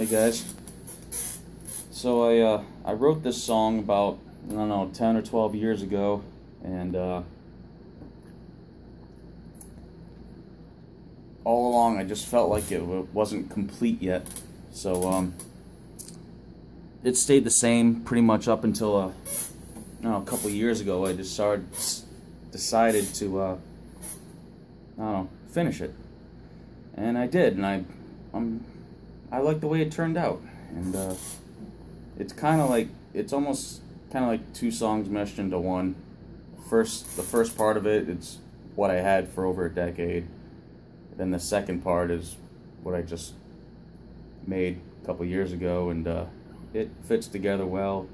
Hey guys. So I uh, I wrote this song about I don't know 10 or 12 years ago, and uh, all along I just felt like it wasn't complete yet. So um, it stayed the same pretty much up until uh, a couple years ago. I just started decided to uh, I don't know finish it, and I did, and I I'm I like the way it turned out, and uh, it's kind of like it's almost kind of like two songs meshed into one. First, the first part of it, it's what I had for over a decade. Then the second part is what I just made a couple years ago, and uh, it fits together well.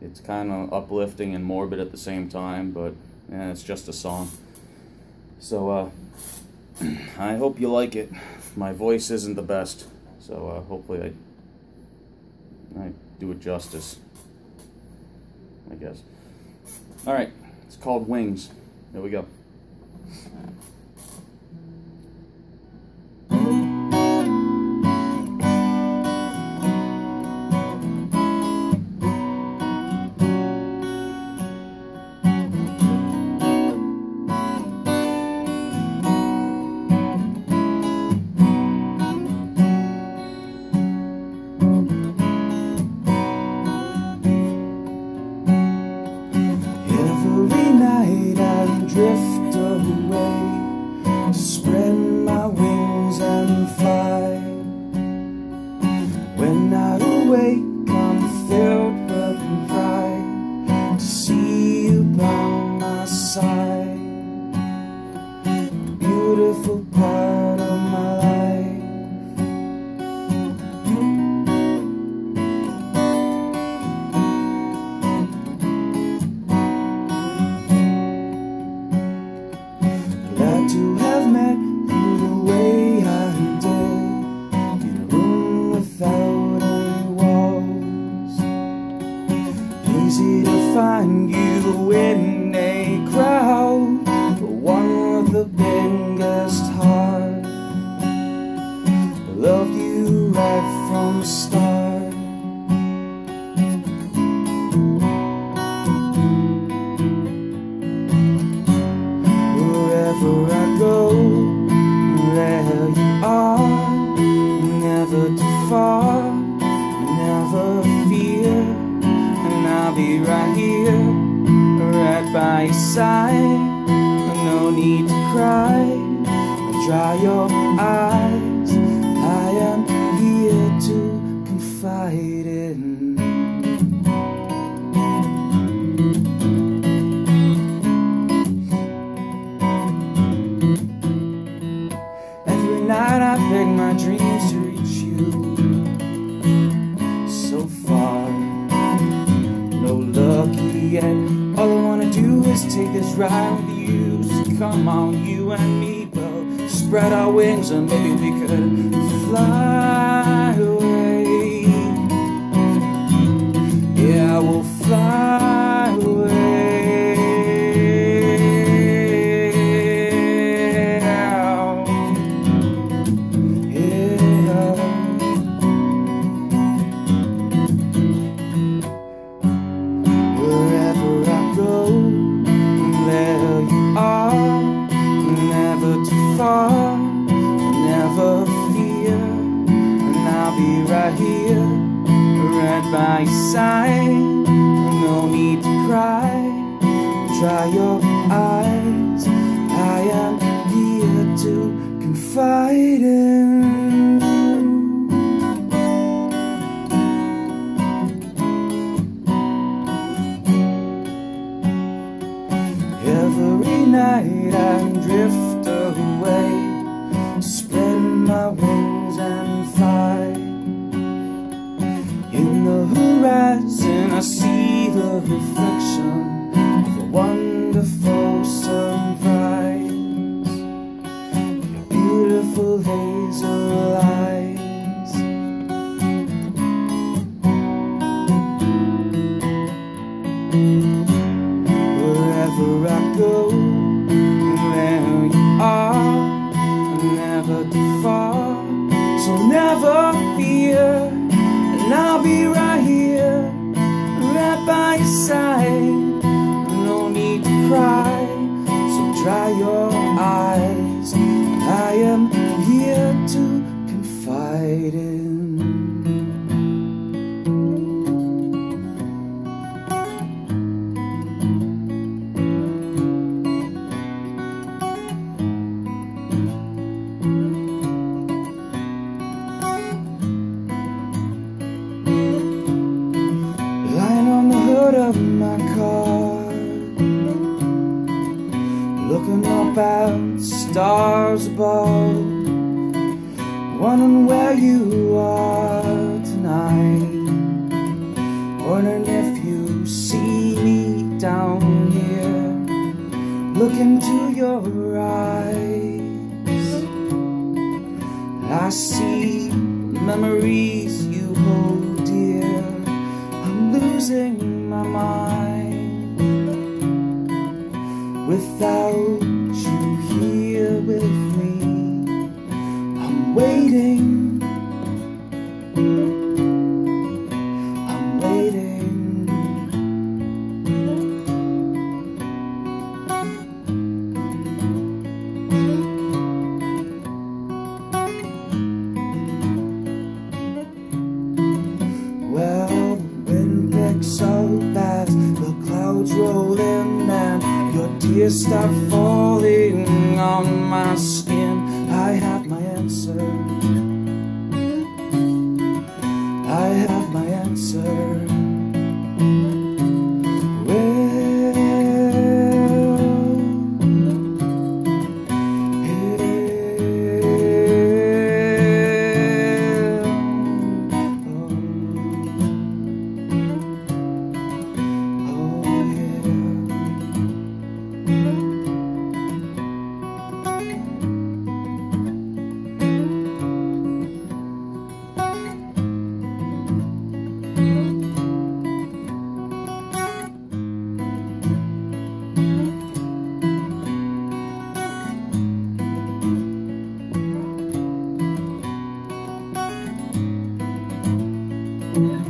It's kind of uplifting and morbid at the same time, but yeah, it's just a song. So uh, I hope you like it my voice isn't the best, so uh, hopefully I, I do it justice, I guess. All right, it's called Wings. There we go. By your side. No need to cry, dry your eyes. Ride you So come on, you and me We'll spread our wings and maybe we could fly away be right here, right by your side. No need to cry, dry your eyes. I am here to confide in. Horizon, I see the reflection of a wonderful inside. No need to cry So dry your eyes. I am here to confide it Looking up at stars above Wondering where you are tonight. Wondering if you see me down here. Look into your eyes. I see memories you hold dear. I'm losing my mind without tears falling on my skin. I have my answer. I have my answer. Thank